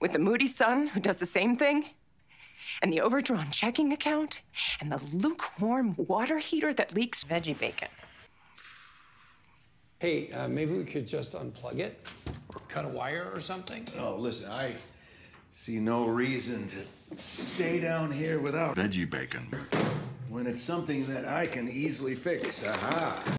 with the moody son who does the same thing, and the overdrawn checking account, and the lukewarm water heater that leaks veggie bacon. Hey, uh, maybe we could just unplug it or cut a wire or something? Oh, listen, I see no reason to stay down here without Veggie bacon. when it's something that I can easily fix. Aha.